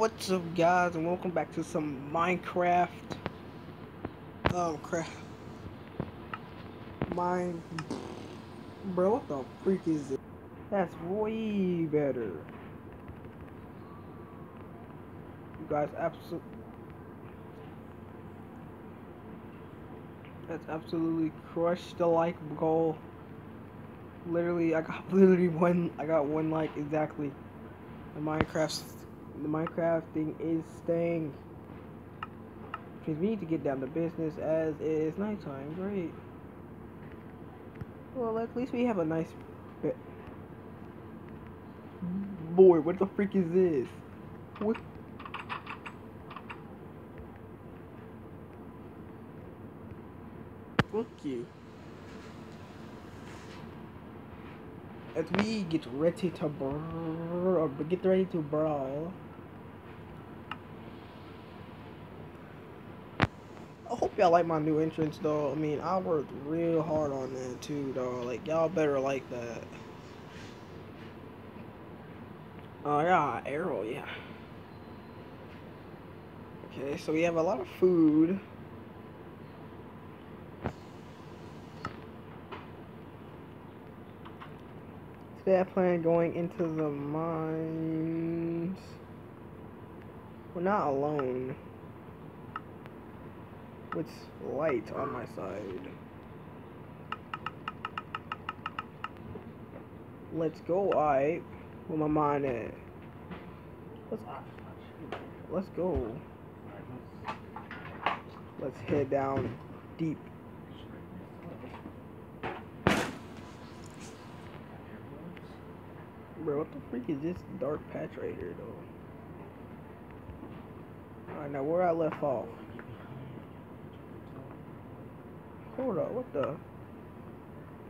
What's up guys and welcome back to some Minecraft. Oh crap. Mine Bro, what the freak is it? That's way better. You guys absolutely That's absolutely crushed the like goal. Literally I got literally one I got one like exactly. The Minecraft the Minecraft thing is staying. Because we need to get down to business as it is nighttime. Great. Well, at least we have a nice bit. Boy, what the freak is this? What? Fuck you. As we get ready to brawl, get ready to brawl. I hope y'all like my new entrance though. I mean, I worked real hard on that too, though. Like y'all better like that. Oh yeah, arrow, yeah. Okay, so we have a lot of food. Today I plan going into the mines. We're not alone with light on my side. Let's go, I. Where my mind at? Let's, let's go. Let's head down deep. Bro, what the freak is this dark patch right here, though? Alright, now where I left off. Hold up, what the?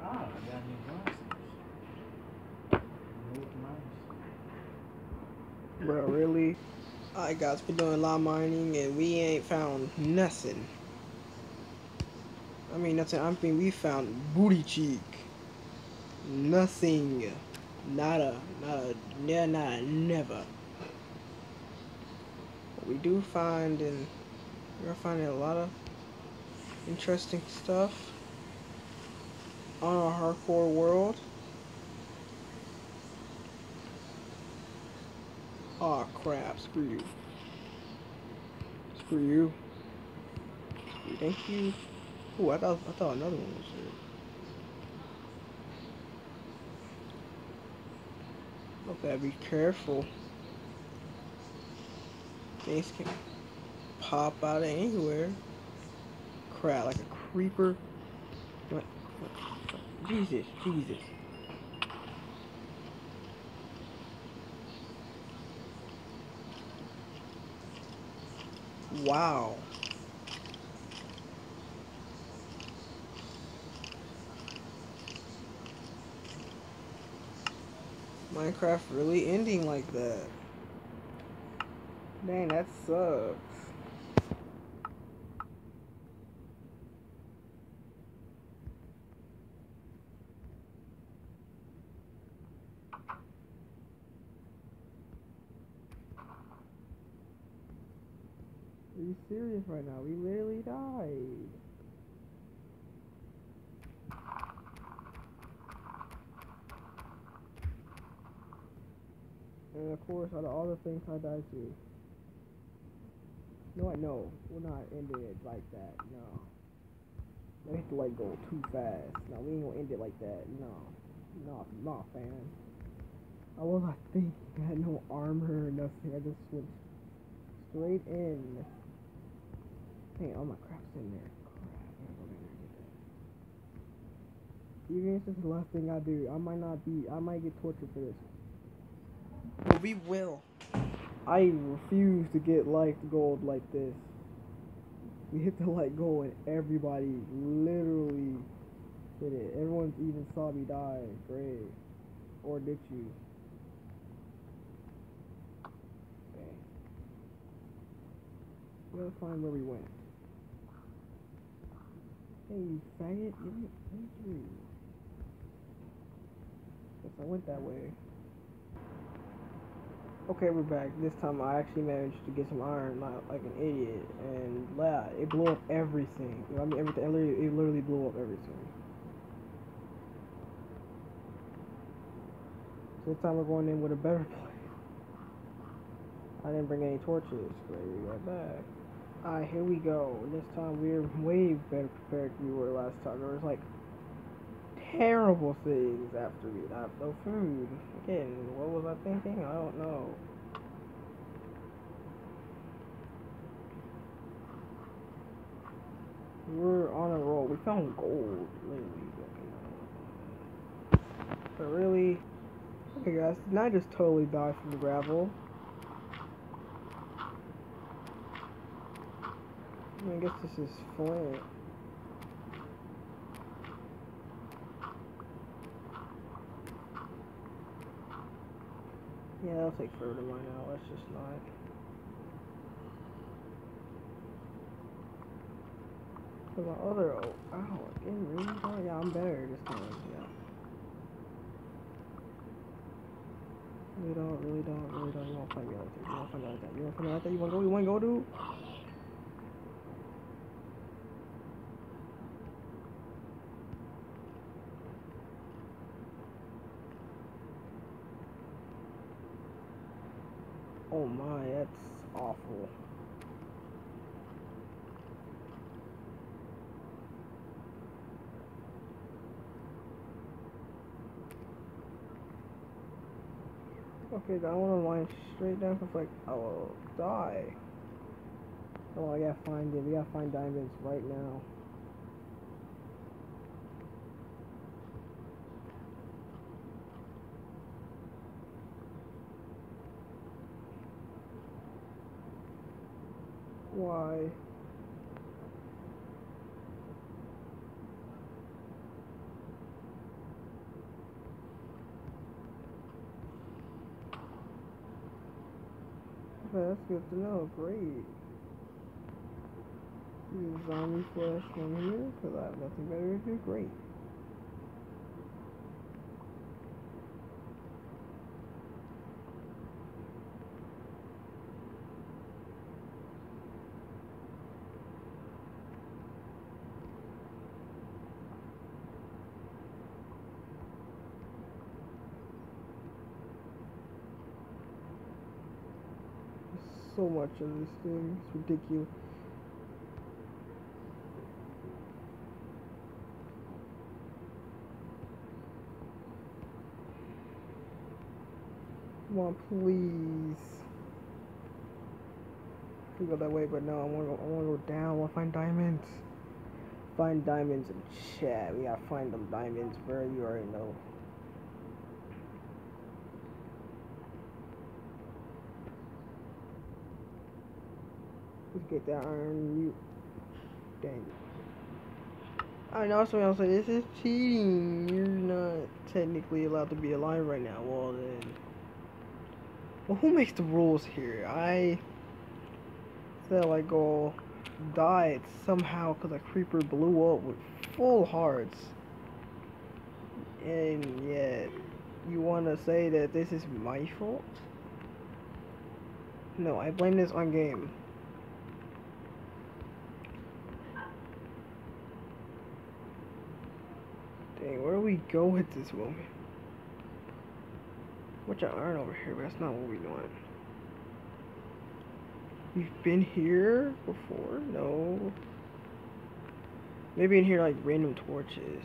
Ah, I got new glasses. Bro, really? Alright guys, we're doing a lot mining and we ain't found nothing. I mean nothing, I mean we found booty cheek. Nothing. Nada. a, Yeah, nada. Never. we do find and we're finding a lot of interesting stuff on our hardcore world. Oh, crap, screw you. Screw you. Thank you. Oh, I thought I thought another one was there. Okay, be careful. Things can pop out of anywhere crap, like a creeper. What? what? Jesus, Jesus. Wow. Minecraft really ending like that. Dang, that sucks. Are you serious right now? We literally died. And of course, out of all the things I died to. No, I know. We're not ending it like that. No. We have to let go too fast. No, we ain't gonna end it like that. No. No, no, fam. I was not thinking. I had no armor or nothing. I just went straight in. Hey, all my crap's in there. Crap. Even if it's the last thing I do, I might not be, I might get tortured for this. But we will. I refuse to get light gold like this. We hit the light gold and everybody literally hit it. Everyone's even saw me die. Great. Or did you? Okay. We gotta find where we went. Hey, you faggot. Thank you. Guess I went that way. Okay, we're back. This time I actually managed to get some iron, not like an idiot, and yeah, it blew up everything. I mean, everything. It literally, it literally blew up everything. So this time we're going in with a better plan. I didn't bring any torches. Great, we got back. Alright, here we go. This time we're way better prepared than we were last time. There was like terrible things after we have no food. Again, what was I thinking? I don't know. We're on a roll. We found gold. But really, okay guys, now I just totally die from the gravel. I guess this is flint. Yeah, I'll take forever to mine out. Let's just not. For my other oh, ow, again, really? Oh, yeah, I'm better this time. Yeah. Really don't, really don't, really don't. You won't find me like that. You won't find me like that. You won't find me like that. You wanna go? You wanna go, dude? Oh my, that's awful. Okay, I want to line straight down because like I will die. Oh, I gotta find it. We gotta find diamonds right now. Why? Okay, that's good to know. Great. Zombie flesh from here because I have nothing better to do. Great. So much of this thing. It's ridiculous. Come on, please. Could go that way, but no, I wanna go I wanna go down, I wanna find diamonds. Find diamonds and chat. We gotta find them diamonds, bro. You already know. Let's get that iron mute. Dang. I know somebody else say this is cheating. You're not technically allowed to be alive right now. Well then. Well who makes the rules here? I said like go died somehow because a creeper blew up with full hearts. And yet you wanna say that this is my fault? No, I blame this on game. Dang, where do we go with this moment? Much of iron over here, but that's not what we want. We've been here before? No. Maybe in here like random torches.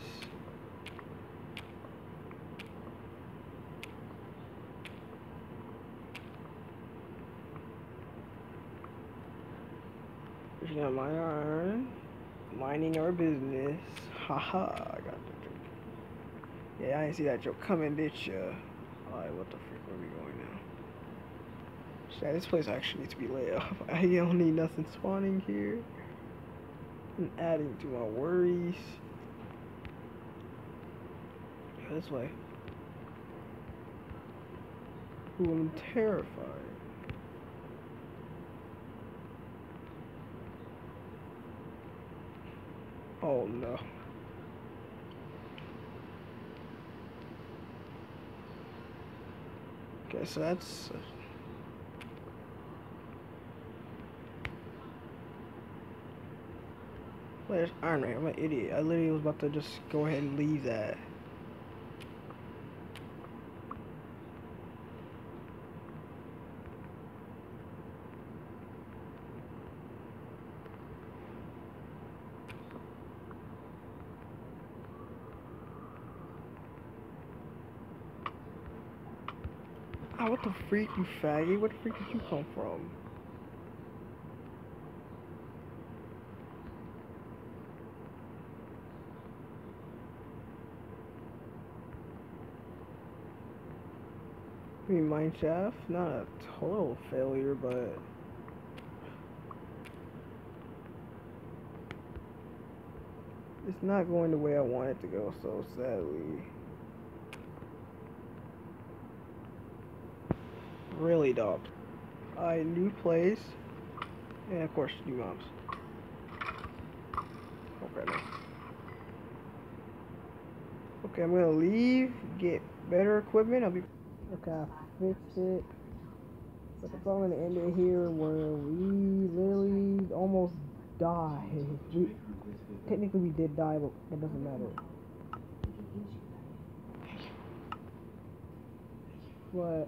Fishing out my iron. Mining our business. Haha, got Yeah, I didn't see that joke coming, bitch. Uh, Alright, what the frick? Where are we going now? Yeah, this place actually needs to be lit off. I don't need nothing spawning here. And adding to my worries. Yeah, this way. Ooh, I'm terrified. Oh no. Okay, so that's... Uh, wait, there's iron right. I'm an idiot. I literally was about to just go ahead and leave that. What the freak, you faggot? What the freak did you come from? I mean, Mineshaft, not a total failure, but... It's not going the way I want it to go, so sadly... Really dope. I new place, and of course, new mobs. Okay. Okay, I'm gonna leave, get better equipment, I'll be... Okay, I fixed it. But the problem gonna end it here where we literally almost died. We, technically we did die, but it doesn't matter. But